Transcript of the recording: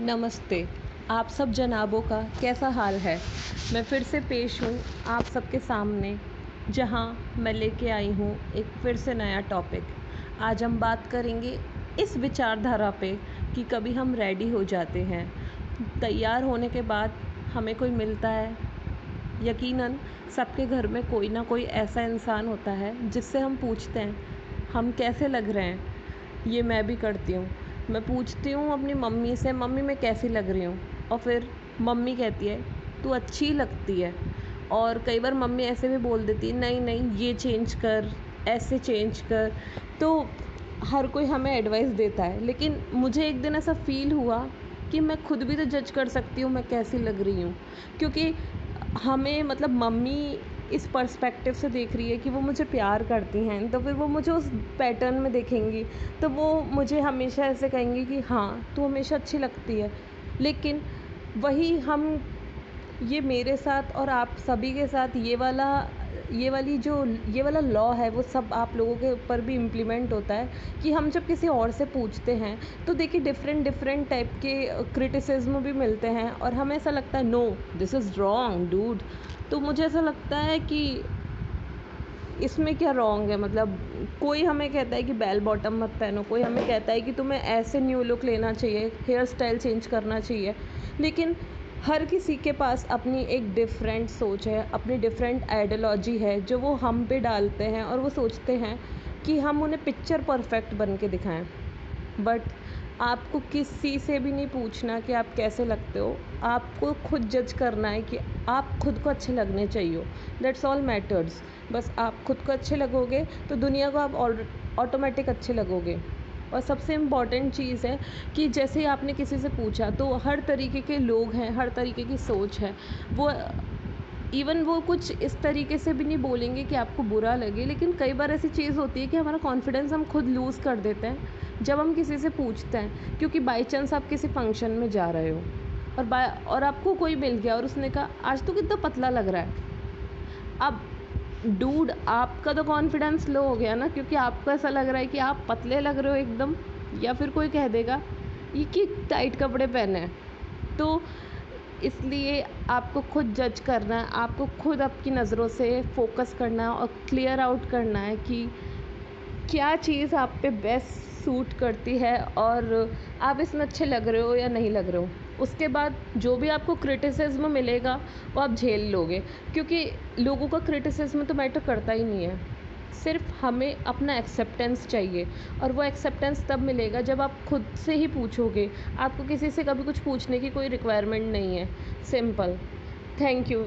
नमस्ते। आप सब जनाबों का कैसा हाल है? मैं फिर से पेश हूँ आप सबके सामने, जहाँ मैं लेके आई हूँ एक फिर से नया टॉपिक आज हम बात करेंगे इस विचारधारा पे कि कभी हम रेडी हो जाते हैं। तैयार होने के बाद हमें कोई मिलता है? यकीनन सबके घर में कोई ना कोई ऐसा इंसान होता है जिससे हम पूछते हैं, हम कैसे लग रहे हैं? ये मैं भी करती हूँ। मैं पूछती हूँ अपनी मम्मी से, मम्मी, मैं कैसी लग रही हूँ? और फिर मम्मी कहती है, तू अच्छी लगती है। और कई बार मम्मी ऐसे भी बोल देती है, नहीं नहीं, ये चेंज कर, ऐसे चेंज कर। तो हर कोई हमें एडवाइस देता है, लेकिन मुझे एक दिन ऐसा फ़ील हुआ कि मैं खुद भी तो जज कर सकती हूँ मैं कैसी लग रही हूँ। क्योंकि हमें मतलब मम्मी इस पर्सपेक्टिव से देख रही है कि वो मुझे प्यार करती हैं तो फिर वो मुझे उस पैटर्न में देखेंगी। तो वो मुझे हमेशा ऐसे कहेंगी कि हाँ तू हमेशा अच्छी लगती है। लेकिन वही हम, ये मेरे साथ और आप सभी के साथ ये वाला, ये वाली जो, ये वाला लॉ है, वो सब आप लोगों के ऊपर भी इम्प्लीमेंट होता है कि हम जब किसी और से पूछते हैं तो देखिए डिफरेंट डिफरेंट टाइप के क्रिटिसिज्म भी मिलते हैं और हमें ऐसा लगता है no this is wrong dude तो मुझे ऐसा लगता है कि इसमें क्या रॉन्ग है? मतलब कोई हमें कहता है कि बेल बॉटम मत पहनो, कोई हमें कहता है कि तुम्हें ऐसे न्यू लुक लेना चाहिए हेयर स्टाइल चेंज करना चाहिए। लेकिन हर किसी के पास अपनी एक डिफरेंट सोच है, अपनी डिफरेंट आइडियोलॉजी है, जो वो हम पे डालते हैं और वो सोचते हैं कि हम उन्हें पिक्चर परफेक्ट बन के दिखाएँ। बट आपको किसी से भी नहीं पूछना कि आप कैसे लगते हो। आपको खुद जज करना है कि आप खुद को अच्छे लगने चाहिए। दैट्स ऑल मैटर्स बस आप खुद को अच्छे लगोगे तो दुनिया को आप ऑटोमेटिक अच्छे लगोगे। और सबसे इंपॉर्टेंट चीज़ है कि जैसे ही आपने किसी से पूछा तो हर तरीके के लोग हैं, हर तरीके की सोच है। वो इवन वो कुछ इस तरीके से भी नहीं बोलेंगे कि आपको बुरा लगे, लेकिन कई बार ऐसी चीज़ होती है कि हमारा कॉन्फिडेंस हम खुद लूज़ कर देते हैं। जब हम किसी से पूछते हैं, क्योंकि बाई चांस आप किसी फ़ंक्शन में जा रहे हो, और बाय और आपको कोई मिल गया और उसने कहा, आज तो कितना पतला लग रहा है। अब डूड आपका तो कॉन्फिडेंस लो हो गया ना, क्योंकि आपको ऐसा लग रहा है कि आप पतले लग रहे हो एकदम, या फिर कोई कह देगा, ये कि टाइट कपड़े पहने हैं? तो इसलिए आपको खुद जज करना है, आपको खुद आपकी नज़रों से फोकस करना है और क्लियर आउट करना है कि क्या चीज़ आप पे बेस्ट सूट करती है और आप इसमें अच्छे लग रहे हो या नहीं लग रहे हो? उसके बाद जो भी आपको क्रिटिसिज्म मिलेगा, वो आप झेल लोगे। क्योंकि लोगों का क्रिटिसिज्म तो मैटर करता ही नहीं है। सिर्फ़ हमें अपना एक्सेप्टेंस चाहिए और वो एक्सेप्टेंस तब मिलेगा जब आप खुद से ही पूछोगे। आपको किसी से कभी कुछ पूछने की कोई रिक्वायरमेंट नहीं है। Simple thank you